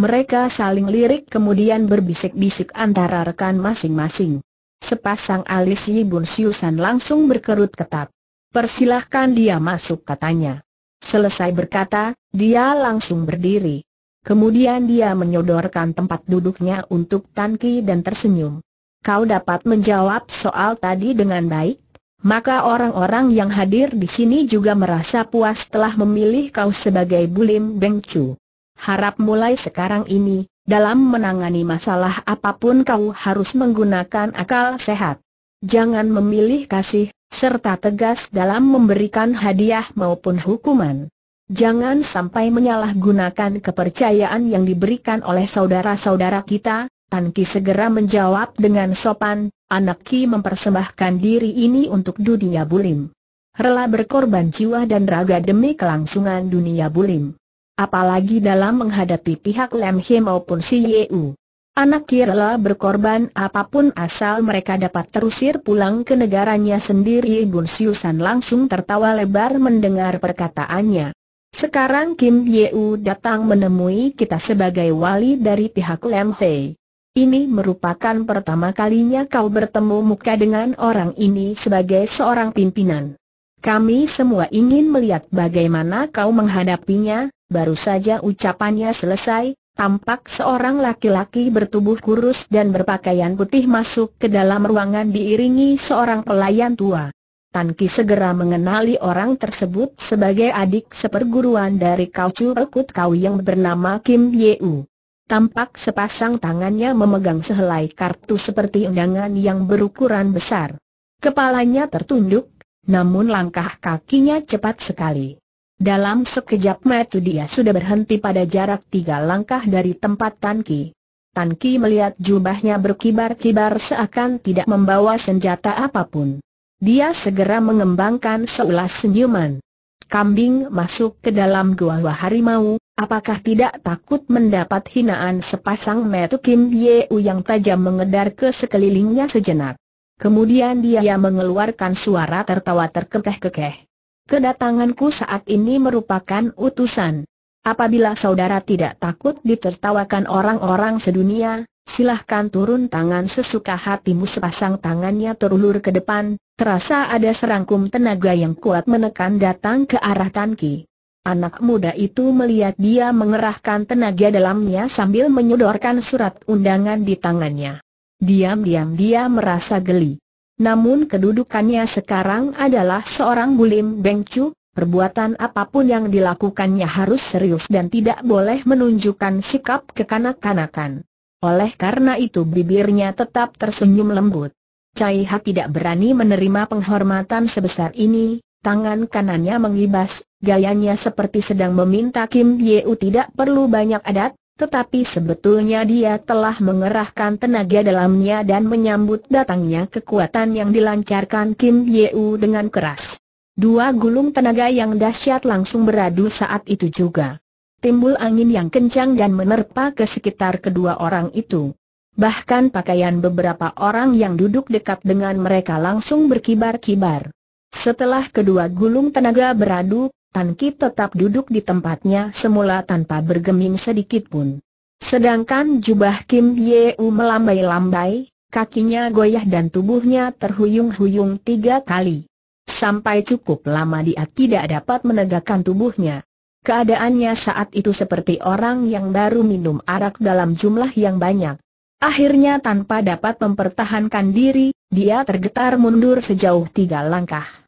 Mereka saling lirik kemudian berbisik-bisik antara rekan masing-masing. Sepasang alis Yibun Siusan langsung berkerut ketat. Persilahkan dia masuk katanya. Selesai berkata, dia langsung berdiri. Kemudian dia menyodorkan tempat duduknya untuk Tanki dan tersenyum kau dapat menjawab soal tadi dengan baik, maka orang-orang yang hadir di sini juga merasa puas telah memilih kau sebagai Bulim Beng Chu. Harap mulai sekarang ini, dalam menangani masalah apa pun kau harus menggunakan akal sehat. Jangan memilih kasih, serta tegas dalam memberikan hadiah maupun hukuman. Jangan sampai menyalahgunakan kepercayaan yang diberikan oleh saudara-saudara kita, Tan Ki segera menjawab dengan sopan, anak Ki mempersembahkan diri ini untuk dunia bulim. Rela berkorban jiwa dan raga demi kelangsungan dunia bulim. Apalagi dalam menghadapi pihak Lem He maupun Si Yeu. Anak Ki rela berkorban apa pun asal mereka dapat terusir pulang ke negaranya sendiri Bun Siusan langsung tertawa lebar mendengar perkataannya. Sekarang Kim Yeu datang menemui kita sebagai wali dari pihak Lem He. Ini merupakan pertama kalinya kau bertemu muka dengan orang ini sebagai seorang pimpinan. Kami semua ingin melihat bagaimana kau menghadapinya, baru saja ucapannya selesai, tampak seorang laki-laki bertubuh kurus dan berpakaian putih masuk ke dalam ruangan diiringi seorang pelayan tua. Tan Ki segera mengenali orang tersebut sebagai adik seperguruan dari Kau Chu Pekut Kau yang bernama Kim Yeu. Tampak sepasang tangannya memegang sehelai kartu seperti undangan yang berukuran besar. Kepalanya tertunduk, namun langkah kakinya cepat sekali. Dalam sekejap mata dia sudah berhenti pada jarak tiga langkah dari tempat Tan Ki. Melihat jubahnya berkibar-kibar seakan tidak membawa senjata apa pun. Dia segera mengembangkan seulas senyuman. Kambing masuk ke dalam gua harimau, apakah tidak takut mendapat hinaan sepasang metu Kim Yeu yang tajam mengedar ke sekelilingnya sejenak. Kemudian dia mengeluarkan suara tertawa terkekeh-kekeh. Kedatanganku saat ini merupakan utusan. Apabila saudara tidak takut ditertawakan orang-orang sedunia, silahkan turun tangan sesuka hatimu sepasang tangannya terulur ke depan, Terasa ada serangkum tenaga yang kuat menekan datang ke arah Tanki. Anak muda itu melihat dia mengerahkan tenaga dalamnya sambil menyodorkan surat undangan di tangannya. Diam-diam dia merasa geli. Namun kedudukannya sekarang adalah seorang bulim bengcu, perbuatan apa pun yang dilakukannya harus serius dan tidak boleh menunjukkan sikap kekanak-kanakan. Oleh karena itu bibirnya tetap tersenyum lembut. Cai Ha tidak berani menerima penghormatan sebesar ini, tangan kanannya mengibas, gayanya seperti sedang meminta Kim Yeu tidak perlu banyak adat, tetapi sebetulnya dia telah mengerahkan tenaga dalamnya dan menyambut datangnya kekuatan yang dilancarkan Kim Yeu dengan keras. Dua gulung tenaga yang dahsyat langsung beradu saat itu juga. Timbul angin yang kencang dan menerpa ke sekitar kedua orang itu. Bahkan pakaian beberapa orang yang duduk dekat dengan mereka langsung berkibar-kibar. Setelah kedua gulung tenaga beradu, Tan Ki tetap duduk di tempatnya semula tanpa bergeming sedikit pun. Sedangkan jubah Kim Yeu melambai-lambai, kakinya goyah dan tubuhnya terhuyung-huyung tiga kali. Sampai cukup lama dia tidak dapat menegakkan tubuhnya. Keadaannya saat itu seperti orang yang baru minum arak dalam jumlah yang banyak. Akhirnya tanpa dapat mempertahankan diri, dia tergetar mundur sejauh tiga langkah.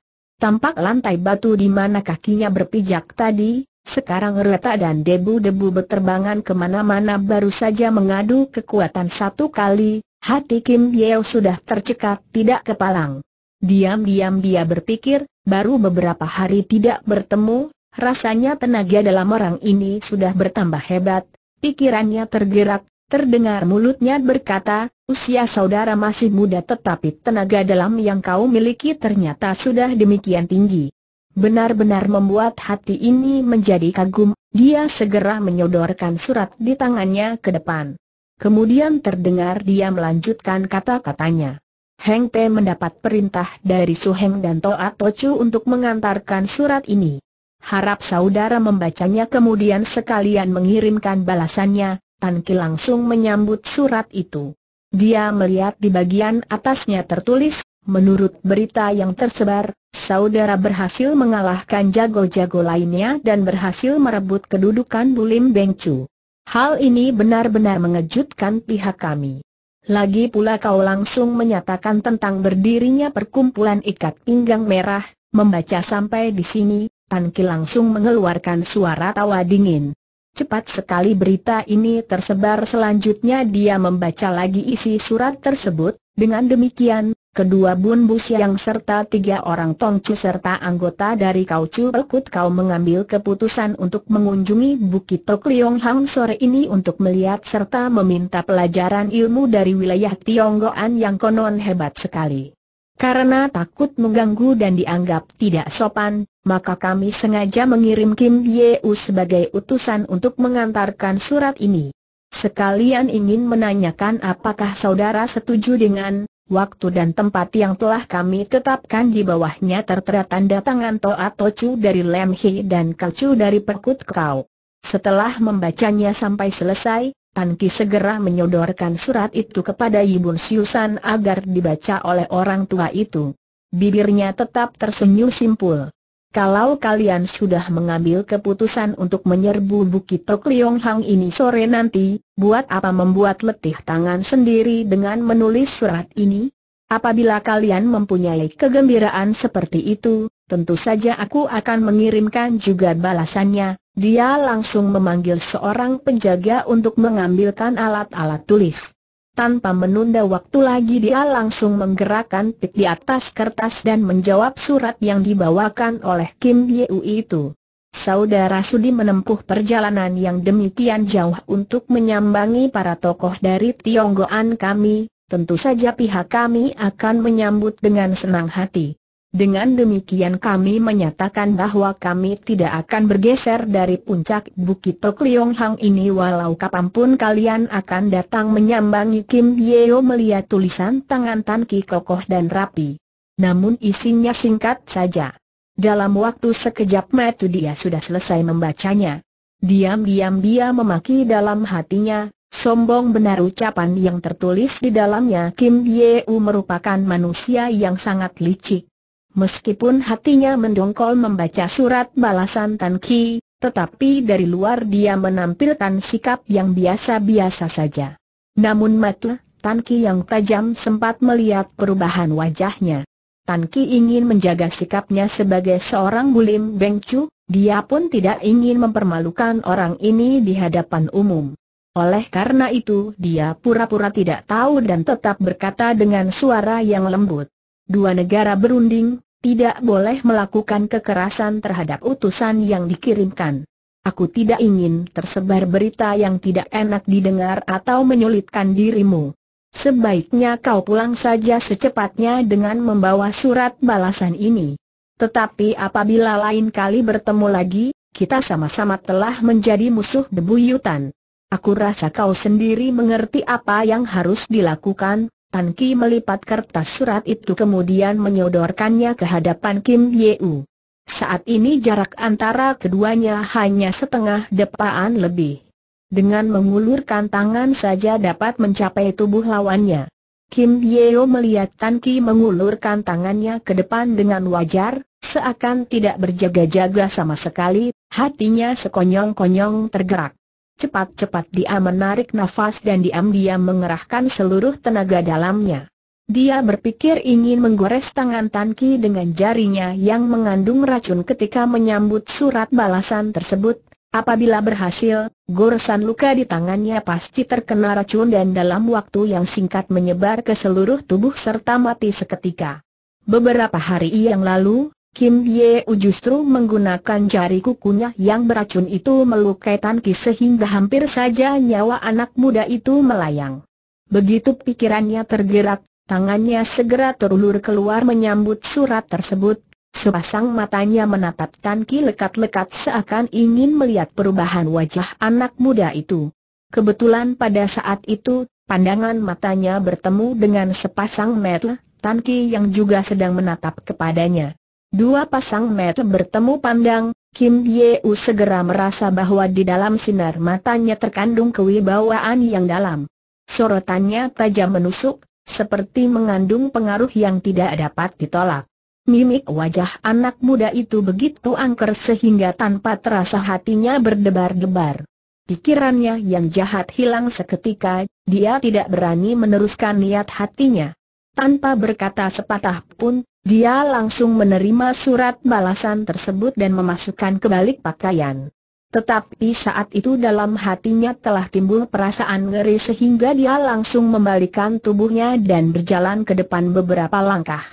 Tampak lantai batu di mana kakinya berpijak tadi, sekarang retak dan debu-debu berterbangan ke mana-mana baru saja mengadu kekuatan satu kali, hati Kim Yeo sudah tercekat tidak kepalang. Diam-diam dia berpikir, baru beberapa hari tidak bertemu, rasanya tenaga dalam orang ini sudah bertambah hebat, pikirannya tergerak, Terdengar mulutnya berkata, usia saudara masih muda tetapi tenaga dalam yang kau miliki ternyata sudah demikian tinggi. Benar-benar membuat hati ini menjadi kagum, dia segera menyodorkan surat di tangannya ke depan. Kemudian terdengar dia melanjutkan kata-katanya. Heng Te mendapat perintah dari Su Heng dan Toa Tocu untuk mengantarkan surat ini. Harap saudara membacanya kemudian sekalian mengirimkan balasannya, Tan Ki langsung menyambut surat itu. Dia melihat di bagian atasnya tertulis, menurut berita yang tersebar, saudara berhasil mengalahkan jago-jago lainnya dan berhasil merebut kedudukan Bulim Bengcu. Hal ini benar-benar mengejutkan pihak kami. Lagi pula kau langsung menyatakan tentang berdirinya perkumpulan ikat pinggang merah, membaca sampai di sini, Tan Ki langsung mengeluarkan suara tawa dingin. Cepat sekali berita ini tersebar selanjutnya dia membaca lagi isi surat tersebut, dengan demikian, kedua Bun yang serta tiga orang Tongcu serta anggota dari Kaucu Pekut Kau mengambil keputusan untuk mengunjungi Bukit Tok Liong Hang sore ini untuk melihat serta meminta pelajaran ilmu dari wilayah Tionggoan yang konon hebat sekali. Karena takut mengganggu dan dianggap tidak sopan, maka kami sengaja mengirim Kim Yeu sebagai utusan untuk mengantarkan surat ini. Sekalian ingin menanyakan apakah saudara setuju dengan waktu dan tempat yang telah kami tetapkan di bawahnya tertera tanda tangan Toa Tocu dari Lem He dan Kacu dari Pekut Kau. Setelah membacanya sampai selesai, Tan Ki segera menyodorkan surat itu kepada Yibun Siusan agar dibaca oleh orang tua itu. bibirnya tetap tersenyum simpul. Kalau kalian sudah mengambil keputusan untuk menyerbu Bukit Tok Liong Hang ini sore nanti, buat apa membuat letih tangan sendiri dengan menulis surat ini? Apabila kalian mempunyai kegembiraan seperti itu, tentu saja aku akan mengirimkan juga balasannya. Dia langsung memanggil seorang penjaga untuk mengambilkan alat-alat tulis. Tanpa menunda waktu lagi dia langsung menggerakkan pik di atas kertas dan menjawab surat yang dibawakan oleh Kim Yeu itu. Saudara Sudi menempuh perjalanan yang demikian jauh untuk menyambangi para tokoh dari Tionggoan kami, tentu saja pihak kami akan menyambut dengan senang hati. Dengan demikian kami menyatakan bahwa kami tidak akan bergeser dari puncak Bukit Tok Liong Hang ini walau kapan pun kalian akan datang menyambangi Kim Yeo melihat tulisan tangan Tan Ki kokoh dan rapi. Namun isinya singkat saja. Dalam waktu sekejap mata dia sudah selesai membacanya. Diam-diam dia memaki dalam hatinya, sombong benar ucapan yang tertulis di dalamnya Kim Yeo merupakan manusia yang sangat licik. Meskipun hatinya mendongkol membaca surat balasan Tan Ki, tetapi dari luar dia menampilkan sikap yang biasa-biasa saja. Namun mata Tan Ki yang tajam sempat melihat perubahan wajahnya. Tan Ki ingin menjaga sikapnya sebagai seorang bulim bengcu, dia pun tidak ingin mempermalukan orang ini di hadapan umum. Oleh karena itu dia pura-pura tidak tahu dan tetap berkata dengan suara yang lembut dua negara berunding, tidak boleh melakukan kekerasan terhadap utusan yang dikirimkan. Aku tidak ingin tersebar berita yang tidak enak didengar atau menyulitkan dirimu. Sebaiknya kau pulang saja secepatnya dengan membawa surat balasan ini. Tetapi apabila lain kali bertemu lagi, kita sama-sama telah menjadi musuh bebuyutan. Aku rasa kau sendiri mengerti apa yang harus dilakukan, Tan Ki melipat kertas surat itu kemudian menyodorkannya ke hadapan Kim Yeu. Saat ini jarak antara keduanya hanya setengah depaan lebih. Dengan mengulurkan tangan saja dapat mencapai tubuh lawannya. Kim Yeo melihat Tan Ki mengulurkan tangannya ke depan dengan wajar, seakan tidak berjaga-jaga sama sekali, hatinya sekonyong-konyong tergerak. Cepat-cepat dia menarik nafas dan diam-diam mengerahkan seluruh tenaga dalamnya. Dia berpikir ingin menggores tangan Tanki dengan jarinya yang mengandung racun ketika menyambut surat balasan tersebut. Apabila berhasil, goresan luka di tangannya pasti terkena racun dan dalam waktu yang singkat menyebar ke seluruh tubuh serta mati seketika. Beberapa hari yang lalu, Kim Yeu justru menggunakan jari kukunya yang beracun itu melukai Tan Ki sehingga hampir saja nyawa anak muda itu melayang. Begitu pikirannya tergerak, tangannya segera terulur keluar menyambut surat tersebut. Sepasang matanya menatap Tan Ki lekat-lekat seakan ingin melihat perubahan wajah anak muda itu. Kebetulan pada saat itu, pandangan matanya bertemu dengan sepasang mata Tan Ki yang juga sedang menatap kepadanya. Dua pasang mata bertemu pandang, Kim Yeu segera merasa bahwa di dalam sinar matanya terkandung kewibawaan yang dalam. Sorotannya tajam menusuk, seperti mengandung pengaruh yang tidak dapat ditolak. Mimik wajah anak muda itu begitu angker sehingga tanpa terasa hatinya berdebar-debar. Pikirannya yang jahat hilang seketika, dia tidak berani meneruskan niat hatinya. Tanpa berkata sepatah pun, dia langsung menerima surat balasan tersebut dan memasukkan ke balik pakaian. Tetapi saat itu dalam hatinya telah timbul perasaan ngeri sehingga dia langsung membalikan tubuhnya dan berjalan ke depan beberapa langkah.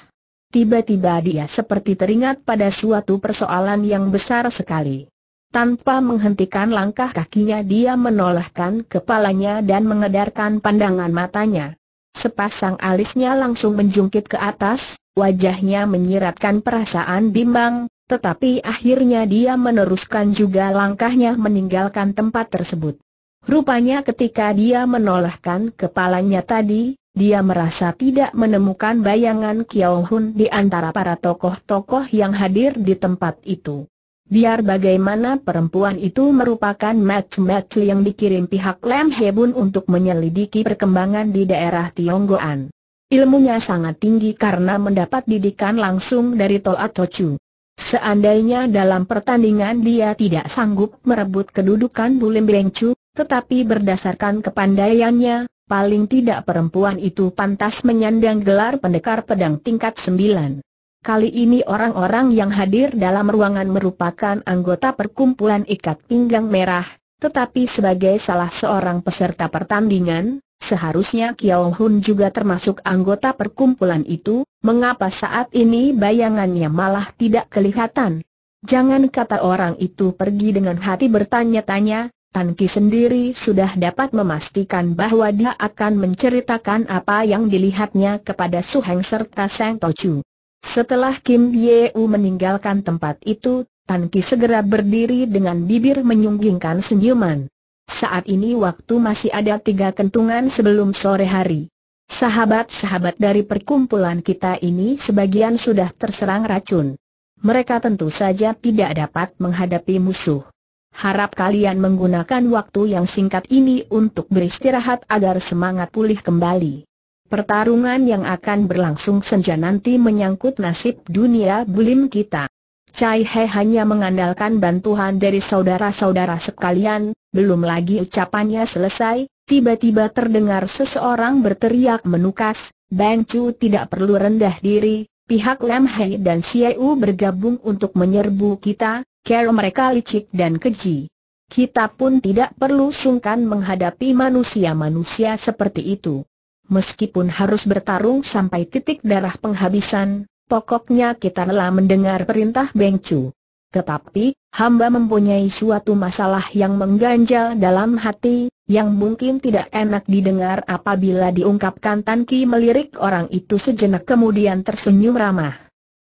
Tiba-tiba dia seperti teringat pada suatu persoalan yang besar sekali. Tanpa menghentikan langkah kakinya dia menolehkan kepalanya dan mengedarkan pandangan matanya. Sepasang alisnya langsung menjungkit ke atas, wajahnya menyiratkan perasaan bimbang, tetapi akhirnya dia meneruskan juga langkahnya meninggalkan tempat tersebut. Rupanya ketika dia menolehkan kepalanya tadi, dia merasa tidak menemukan bayangan Kiao Hun di antara para tokoh-tokoh yang hadir di tempat itu. Biar bagaimana perempuan itu merupakan match-match yang dikirim pihak Lem Hebun untuk menyelidiki perkembangan di daerah Tionggoan. Ilmunya sangat tinggi karena mendapat didikan langsung dari Toa Tochu. Seandainya dalam pertandingan dia tidak sanggup merebut kedudukan Bulim Bengcu, tetapi berdasarkan kepandaiannya, paling tidak perempuan itu pantas menyandang gelar pendekar pedang tingkat sembilan. Kali ini orang-orang yang hadir dalam ruangan merupakan anggota perkumpulan ikat pinggang merah, tetapi sebagai salah seorang peserta pertandingan, seharusnya Kiao Hun juga termasuk anggota perkumpulan itu, mengapa saat ini bayangannya malah tidak kelihatan? Jangan kata orang itu pergi dengan hati bertanya-tanya, Tan Ki sendiri sudah dapat memastikan bahwa dia akan menceritakan apa yang dilihatnya kepada Su Heng serta Sang Tochu. Setelah Kim Yeu meninggalkan tempat itu, Tan Ki segera berdiri dengan bibir menyunggingkan senyuman. Saat ini waktu masih ada tiga kentungan sebelum sore hari. Sahabat-sahabat dari perkumpulan kita ini sebagian sudah terserang racun. Mereka tentu saja tidak dapat menghadapi musuh. Harap kalian menggunakan waktu yang singkat ini untuk beristirahat agar semangat pulih kembali. Pertarungan yang akan berlangsung senja nanti menyangkut nasib dunia bulim kita. Cai He hanya mengandalkan bantuan dari saudara-saudara sekalian, belum lagi ucapannya selesai, tiba-tiba terdengar seseorang berteriak menukas, Bang Chu tidak perlu rendah diri, pihak Lam Hei dan Xiao bergabung untuk menyerbu kita, care mereka licik dan keji. Kita pun tidak perlu sungkan menghadapi manusia-manusia seperti itu. Meskipun harus bertarung sampai titik darah penghabisan, pokoknya kita telah mendengar perintah Bengcu. Tetapi, hamba mempunyai suatu masalah yang mengganjal dalam hati, yang mungkin tidak enak didengar apabila diungkapkan Tan Ki melirik orang itu sejenak kemudian tersenyum ramah.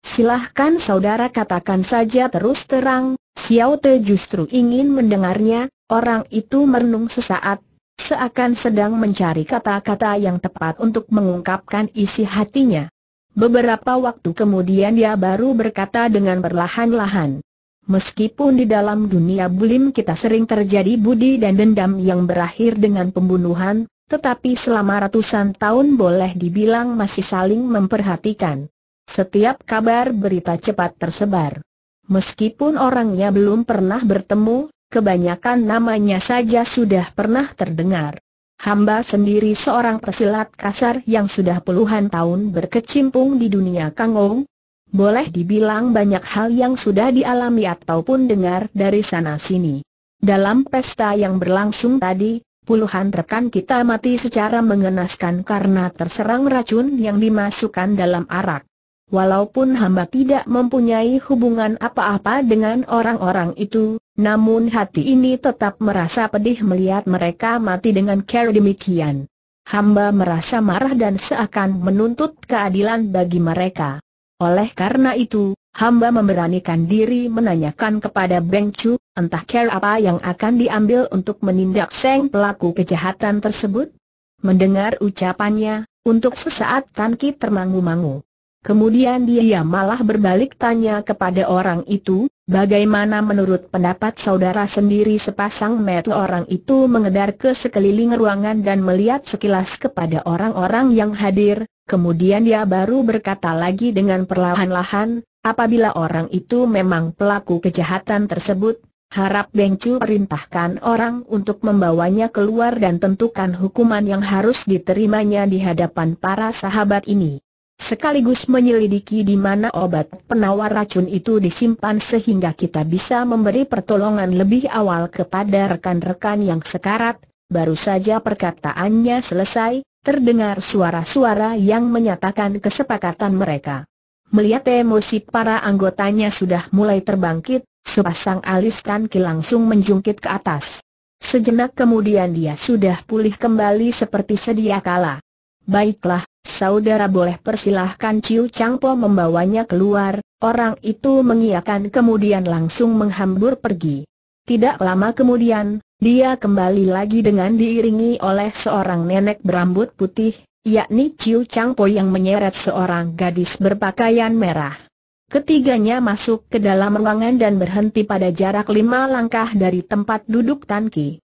Silahkan saudara katakan saja terus terang, Xiao Te justru ingin mendengarnya, orang itu merenung sesaat, seakan sedang mencari kata-kata yang tepat untuk mengungkapkan isi hatinya. Beberapa waktu kemudian dia baru berkata dengan perlahan-lahan. Meskipun di dalam dunia bulim kita sering terjadi budi dan dendam yang berakhir dengan pembunuhan, tetapi selama ratusan tahun boleh dibilang masih saling memperhatikan. Setiap kabar berita cepat tersebar. Meskipun orangnya belum pernah bertemu, kebanyakan namanya saja sudah pernah terdengar. Hamba sendiri seorang pesilat kasar yang sudah puluhan tahun berkecimpung di dunia Kangong. Boleh dibilang banyak hal yang sudah dialami ataupun dengar dari sana-sini. Dalam pesta yang berlangsung tadi, puluhan rekan kita mati secara mengenaskan karena terserang racun yang dimasukkan dalam arak. Walaupun hamba tidak mempunyai hubungan apa-apa dengan orang-orang itu, namun hati ini tetap merasa pedih melihat mereka mati dengan cara demikian. Hamba merasa marah dan seakan menuntut keadilan bagi mereka. Oleh karena itu, hamba memberanikan diri menanyakan kepada Beng Chu, entah cara apa yang akan diambil untuk menindak Seng pelaku kejahatan tersebut? Mendengar ucapannya, untuk sesaat Tan Ki termangu-mangu. Kemudian dia malah berbalik tanya kepada orang itu, bagaimana menurut pendapat saudara sendiri sepasang mata orang itu mengedar ke sekeliling ruangan dan melihat sekilas kepada orang-orang yang hadir, kemudian dia baru berkata lagi dengan perlahan-lahan, apabila orang itu memang pelaku kejahatan tersebut, harap Bengcu perintahkan orang untuk membawanya keluar dan tentukan hukuman yang harus diterimanya di hadapan para sahabat ini sekaligus menyelidiki di mana obat penawar racun itu disimpan sehingga kita bisa memberi pertolongan lebih awal kepada rekan-rekan yang sekarat. Baru saja perkataannya selesai, terdengar suara-suara yang menyatakan kesepakatan mereka. Melihat emosi para anggotanya sudah mulai terbangkit, sepasang alis Tanki langsung menjungkit ke atas. Sejenak kemudian dia sudah pulih kembali seperti sedia kala. Baiklah, saudara boleh persilahkan Ciu Changpo membawanya keluar, orang itu mengiyakan kemudian langsung menghambur pergi. Tidak lama kemudian, dia kembali lagi dengan diiringi oleh seorang nenek berambut putih, yakni Ciu Changpo yang menyeret seorang gadis berpakaian merah. Ketiganya masuk ke dalam ruangan dan berhenti pada jarak lima langkah dari tempat duduk Tanki.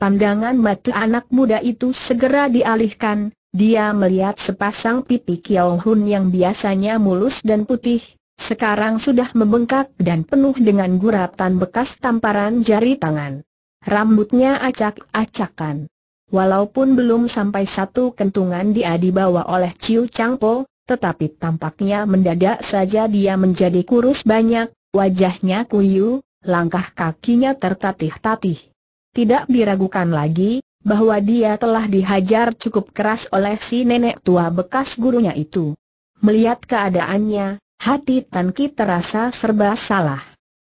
Pandangan mata anak muda itu segera dialihkan, Dia melihat sepasang pipi Kiao Hun yang biasanya mulus dan putih, sekarang sudah membengkak dan penuh dengan guratan bekas tamparan jari tangan. Rambutnya acak-acakan. Walaupun belum sampai satu kentungan dia dibawa oleh Chiu Changpo, tetapi tampaknya mendadak saja dia menjadi kurus banyak, wajahnya kuyu, langkah kakinya tertatih-tatih. Tidak diragukan lagi, bahwa dia telah dihajar cukup keras oleh si nenek tua bekas gurunya itu. Melihat keadaannya, hati Tan Ki terasa serba salah.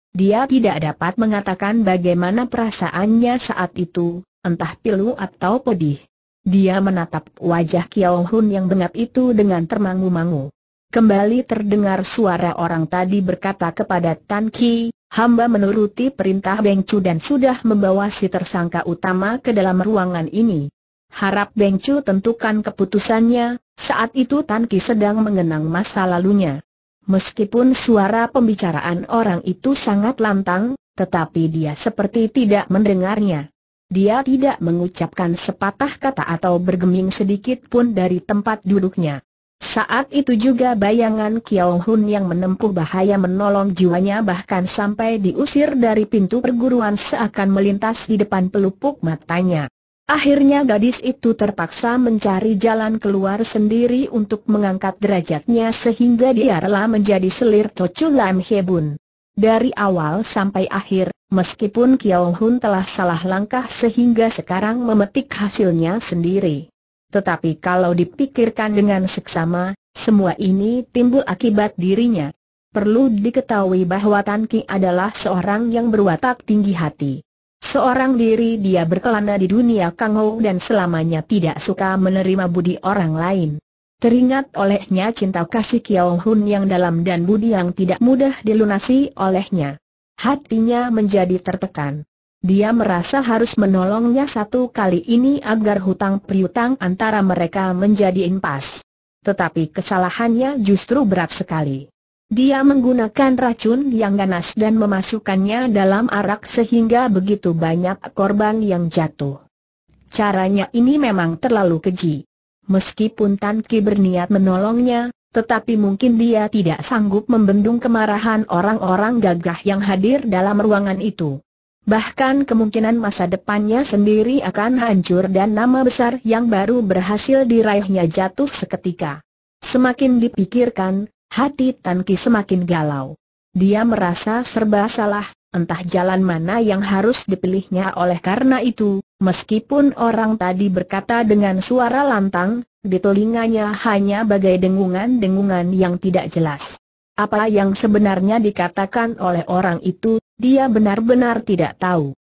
Dia tidak dapat mengatakan bagaimana perasaannya saat itu, entah pilu atau pedih. Dia menatap wajah Kiao Hun yang bengap itu dengan termangu-mangu. Kembali terdengar suara orang tadi berkata kepada Tan Ki, hamba menuruti perintah Beng Chu dan sudah membawa si tersangka utama ke dalam ruangan ini. Harap Beng Chu tentukan keputusannya, saat itu Tan Ki sedang mengenang masa lalunya. Meskipun suara pembicaraan orang itu sangat lantang, tetapi dia seperti tidak mendengarnya. Dia tidak mengucapkan sepatah kata atau bergeming sedikit pun dari tempat duduknya. Saat itu juga bayangan Kiao Hun yang menempuh bahaya menolong jiwanya bahkan sampai diusir dari pintu perguruan seakan melintas di depan pelupuk matanya. Akhirnya gadis itu terpaksa mencari jalan keluar sendiri untuk mengangkat derajatnya sehingga dia rela menjadi selir Tocu Lam Hebun. Dari awal sampai akhir, meskipun Kiao Hun telah salah langkah sehingga sekarang memetik hasilnya sendiri. Tetapi kalau dipikirkan dengan seksama, semua ini timbul akibat dirinya. Perlu diketahui bahwa Tan Ki adalah seorang yang berwatak tinggi hati. Seorang diri dia berkelana di dunia Kangou dan selamanya tidak suka menerima budi orang lain. Teringat olehnya cinta kasih Kiao Hun yang dalam dan budi yang tidak mudah dilunasi olehnya. Hatinya menjadi tertekan. Dia merasa harus menolongnya satu kali ini agar hutang piutang antara mereka menjadi impas. Tetapi kesalahannya justru berat sekali. Dia menggunakan racun yang ganas dan memasukkannya dalam arak sehingga begitu banyak korban yang jatuh. Caranya ini memang terlalu keji. Meskipun Tan Ki berniat menolongnya, tetapi mungkin dia tidak sanggup membendung kemarahan orang-orang gagah yang hadir dalam ruangan itu. Bahkan kemungkinan masa depannya sendiri akan hancur dan nama besar yang baru berhasil diraihnya jatuh seketika. Semakin dipikirkan, hati Tan Ki semakin galau. Dia merasa serba salah, entah jalan mana yang harus dipilihnya oleh karena itu, meskipun orang tadi berkata dengan suara lantang, di telinganya hanya bagai dengungan-dengungan yang tidak jelas. Apa yang sebenarnya dikatakan oleh orang itu, dia benar-benar tidak tahu.